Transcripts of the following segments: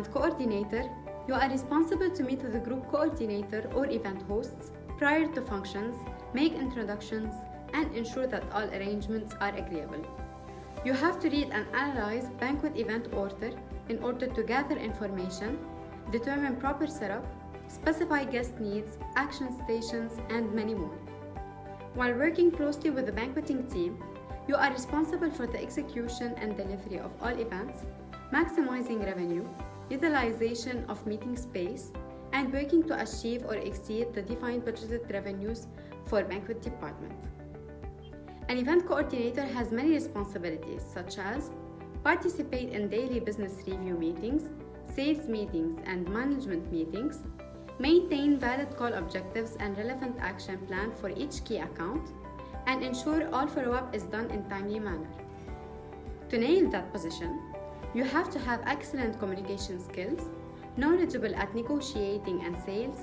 coordinator, you are responsible to meet with the group coordinator or event hosts prior to functions, make introductions, and ensure that all arrangements are agreeable. You have to read and analyze banquet event order in order to gather information, determine proper setup, specify guest needs, action stations, and many more. While working closely with the banqueting team, you are responsible for the execution and delivery of all events, maximizing revenue, utilization of meeting space, and working to achieve or exceed the defined budgeted revenues for banquet department. An event coordinator has many responsibilities such as participate in daily business review meetings, sales meetings, and management meetings, maintain valid call objectives and relevant action plan for each key account, and ensure all follow-up is done in timely manner. To nail that position, you have to have excellent communication skills, knowledgeable at negotiating and sales,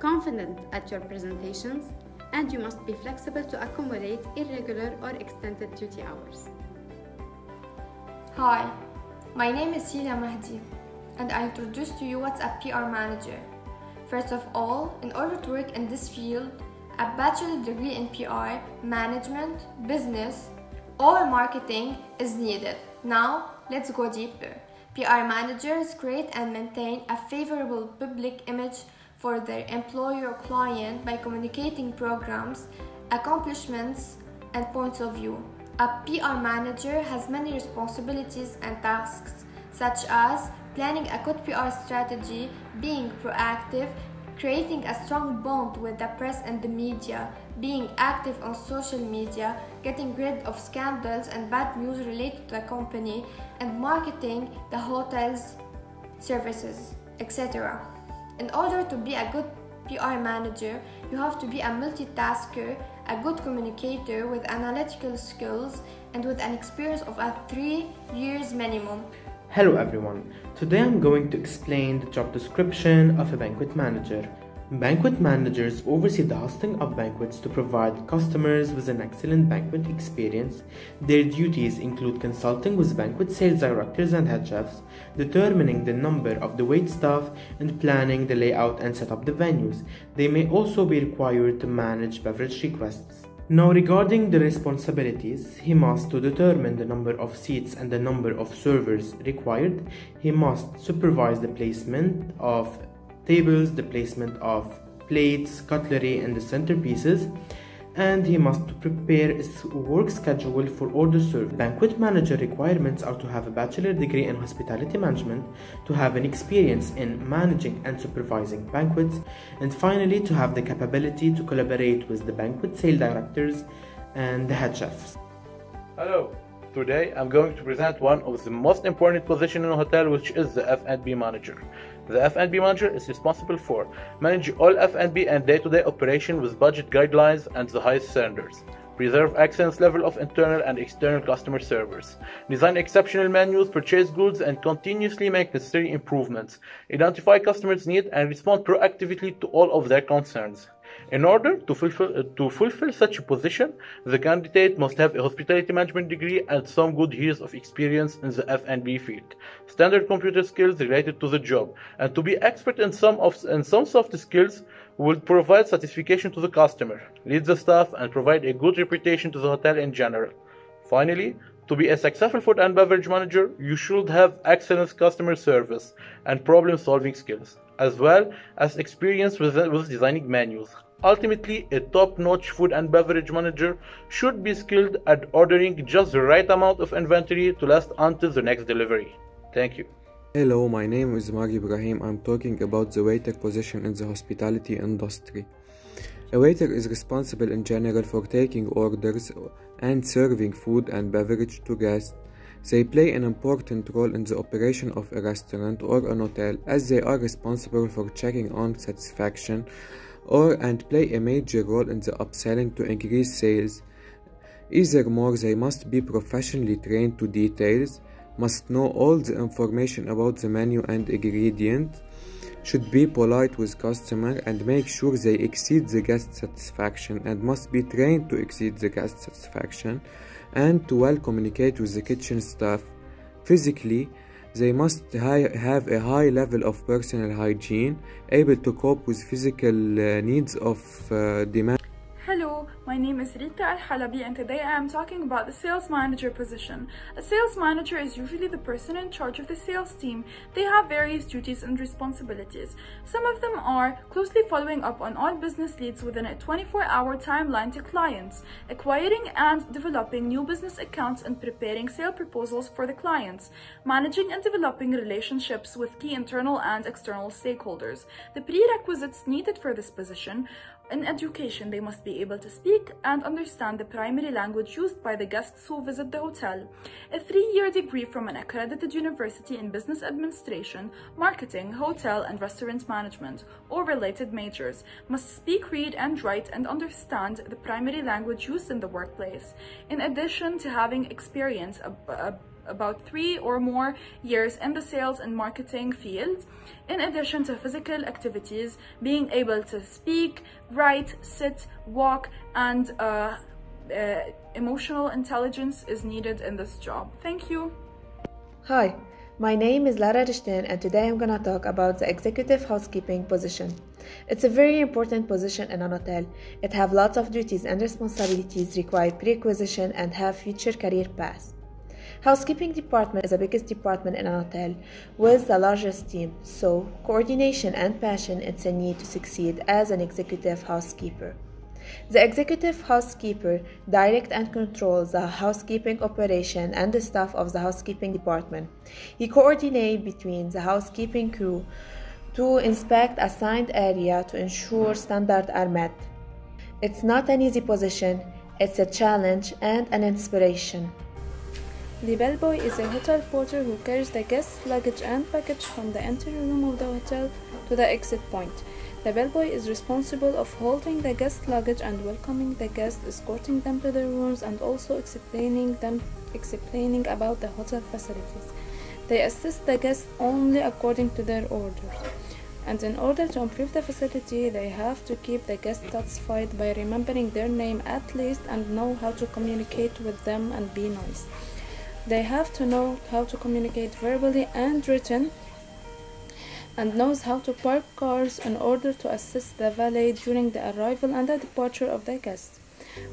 confident at your presentations, and you must be flexible to accommodate irregular or extended duty hours. Hi, my name is Cilia Mahdi, and I introduce to you what's a PR manager. First of all, in order to work in this field, a bachelor degree in PR, management, business, or marketing is needed. Now, let's go deeper. PR managers create and maintain a favorable public image for their employer or client by communicating programs, accomplishments, and points of view. A PR manager has many responsibilities and tasks, such as planning a good PR strategy, being proactive, creating a strong bond with the press and the media, being active on social media, getting rid of scandals and bad news related to the company, and marketing the hotel's services, etc. In order to be a good PR manager, you have to be a multitasker, a good communicator with analytical skills, and with an experience of a three years minimum. Hello everyone, today I'm going to explain the job description of a banquet manager. Banquet managers oversee the hosting of banquets to provide customers with an excellent banquet experience. Their duties include consulting with banquet sales directors and head chefs, determining the number of the wait staff, and planning the layout and set up the venues. They may also be required to manage beverage requests. Now regarding the responsibilities, he must to determine the number of seats and the number of servers required. He must supervise the placement of tables, the placement of plates, cutlery and the centerpieces and he must prepare his work schedule for order served. Banquet manager requirements are to have a bachelor degree in hospitality management, to have an experience in managing and supervising banquets, and finally to have the capability to collaborate with the banquet sale directors and the head chefs. Hello. Today I'm going to present one of the most important positions in a hotel which is the F&B manager. The F&B manager is responsible for managing all F&B and day-to-day operation with budget guidelines and the highest standards. Preserve excellence level of internal and external customer service. Design exceptional menus, purchase goods, and continuously make necessary improvements. Identify customers' needs and respond proactively to all of their concerns. In order to fulfill, uh, to fulfill such a position, the candidate must have a hospitality management degree and some good years of experience in the F&B field, standard computer skills related to the job, and to be expert in some of in some soft skills will provide satisfaction to the customer, lead the staff, and provide a good reputation to the hotel in general. Finally, to be a successful food and beverage manager, you should have excellent customer service and problem solving skills, as well as experience with, with designing menus. Ultimately, a top notch food and beverage manager should be skilled at ordering just the right amount of inventory to last until the next delivery. Thank you. Hello, my name is Magi Ibrahim. I'm talking about the waiter position in the hospitality industry. A waiter is responsible in general for taking orders and serving food and beverage to guests. They play an important role in the operation of a restaurant or an hotel as they are responsible for checking on satisfaction or and play a major role in the upselling to increase sales. Either more, they must be professionally trained to details, must know all the information about the menu and ingredients, should be polite with customer and make sure they exceed the guest satisfaction and must be trained to exceed the guest satisfaction and to well communicate with the kitchen staff physically They must have a high level of personal hygiene, able to cope with physical uh, needs of uh, demand. Hello, my name is Rita Al Halabi and today I am talking about the sales manager position. A sales manager is usually the person in charge of the sales team. They have various duties and responsibilities. Some of them are closely following up on all business leads within a 24-hour timeline to clients, acquiring and developing new business accounts and preparing sale proposals for the clients, managing and developing relationships with key internal and external stakeholders. The prerequisites needed for this position in education, they must be able to speak and understand the primary language used by the guests who visit the hotel. A three-year degree from an accredited university in business administration, marketing, hotel and restaurant management, or related majors, must speak, read and write and understand the primary language used in the workplace. In addition to having experience about three or more years in the sales and marketing field, in addition to physical activities, being able to speak, write, sit, walk, and uh, uh, emotional intelligence is needed in this job. Thank you. Hi, my name is Lara Rishtin and today I'm gonna talk about the executive housekeeping position. It's a very important position in an hotel. It have lots of duties and responsibilities, require pre-acquisition and have future career paths. Housekeeping department is the biggest department in an hotel with the largest team, so coordination and passion is a need to succeed as an executive housekeeper. The executive housekeeper directs and controls the housekeeping operation and the staff of the housekeeping department. He coordinates between the housekeeping crew to inspect assigned area to ensure standards are met. It's not an easy position, it's a challenge and an inspiration. The bellboy is a hotel porter who carries the guest's luggage and package from the entry room of the hotel to the exit point. The bellboy is responsible of holding the guest's luggage and welcoming the guests, escorting them to their rooms, and also explaining them explaining about the hotel facilities. They assist the guests only according to their orders. And in order to improve the facility, they have to keep the guests satisfied by remembering their name at least and know how to communicate with them and be nice. They have to know how to communicate verbally and written and knows how to park cars in order to assist the valet during the arrival and the departure of the guests.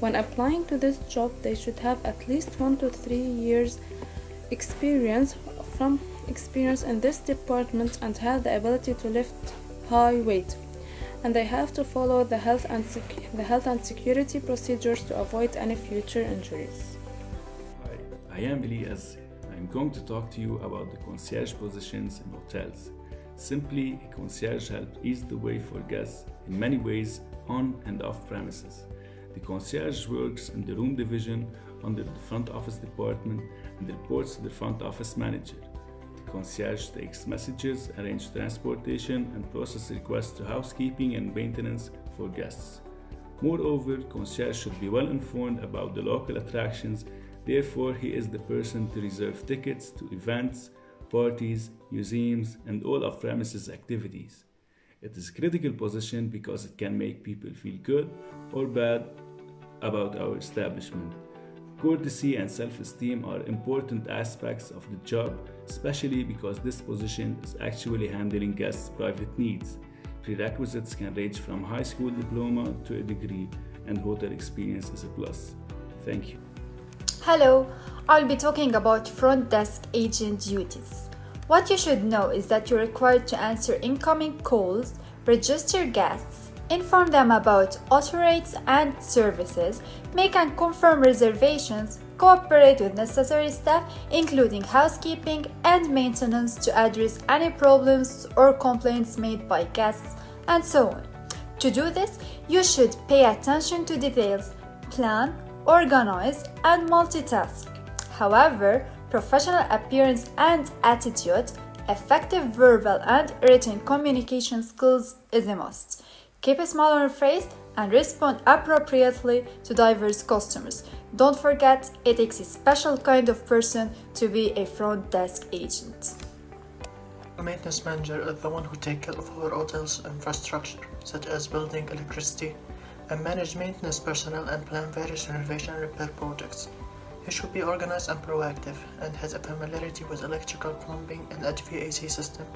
When applying to this job, they should have at least 1 to 3 years experience from experience in this department and have the ability to lift high weight. And they have to follow the health and the health and security procedures to avoid any future injuries. I am Elias. I'm going to talk to you about the concierge positions in hotels. Simply, a concierge helps ease the way for guests in many ways on and off premises. The concierge works in the room division under the front office department and reports to the front office manager. The concierge takes messages, arranges transportation, and processes requests to housekeeping and maintenance for guests. Moreover, concierge should be well informed about the local attractions Therefore, he is the person to reserve tickets to events, parties, museums, and all off premises activities. It is a critical position because it can make people feel good or bad about our establishment. Courtesy and self esteem are important aspects of the job, especially because this position is actually handling guests' private needs. Prerequisites can range from high school diploma to a degree, and hotel experience is a plus. Thank you. Hello, I'll be talking about front desk agent duties. What you should know is that you're required to answer incoming calls, register guests, inform them about auto rates and services, make and confirm reservations, cooperate with necessary staff, including housekeeping and maintenance, to address any problems or complaints made by guests, and so on. To do this, you should pay attention to details, plan, organize, and multitask. However, professional appearance and attitude, effective verbal and written communication skills is a must. Keep a smile on your face and respond appropriately to diverse customers. Don't forget, it takes a special kind of person to be a front desk agent. The maintenance manager is the one who takes care of our hotel's infrastructure, such as building, electricity, and manage maintenance personnel and plan various renovation and repair projects. He should be organized and proactive and has a familiarity with electrical plumbing and HVAC system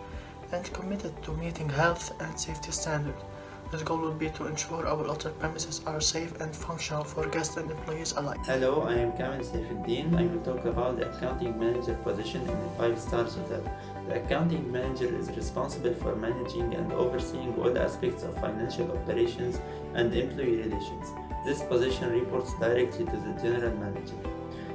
and committed to meeting health and safety standards. His goal would be to ensure our hotel premises are safe and functional for guests and employees alike. Hello, I am Kamel Saifuddin. I will talk about the accounting manager position in the 5 stars hotel. The accounting manager is responsible for managing and overseeing all aspects of financial operations and employee relations. This position reports directly to the general manager.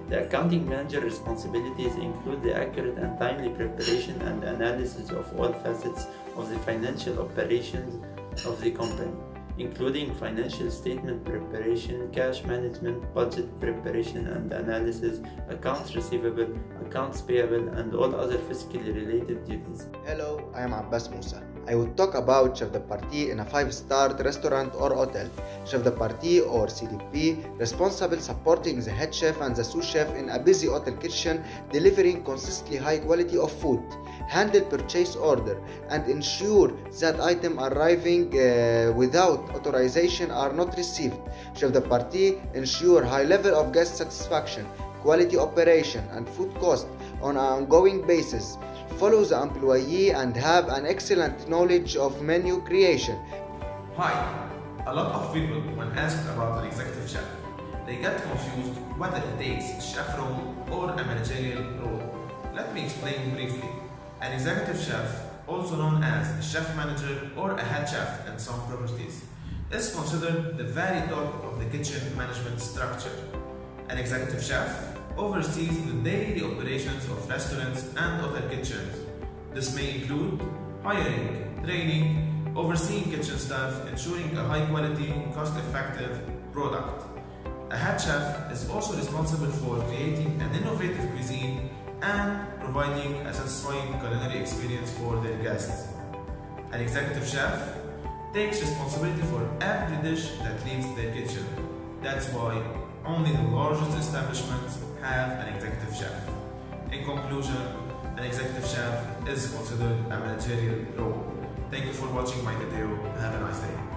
The accounting manager responsibilities include the accurate and timely preparation and analysis of all facets of the financial operations of the company, including financial statement preparation, cash management, budget preparation and analysis, accounts receivable, accounts payable, and all other fiscally related duties. Hello, I am Abbas Musa. I would talk about chef de partie in a five-star restaurant or hotel. Chef de partie or CDP responsible supporting the head chef and the sous chef in a busy hotel kitchen, delivering consistently high quality of food, handle purchase order, and ensure that item arriving uh, without authorization are not received. Chef de partie ensure high level of guest satisfaction, quality operation, and food cost on an ongoing basis follow the employee and have an excellent knowledge of menu creation. Hi, a lot of people when asked about an executive chef, they get confused whether it takes a chef role or a managerial role. Let me explain briefly. An executive chef, also known as a chef manager or a head chef in some properties, is considered the very top of the kitchen management structure. An executive chef oversees the daily operations of restaurants and hotel kitchens. This may include hiring, training, overseeing kitchen staff, ensuring a high quality, cost effective product. A head chef is also responsible for creating an innovative cuisine and providing a satisfying culinary experience for their guests. An executive chef takes responsibility for every dish that leaves their kitchen. That's why only the largest establishments have an executive chef. In conclusion, an executive chef is considered a managerial role. Thank you for watching my video. Have a nice day.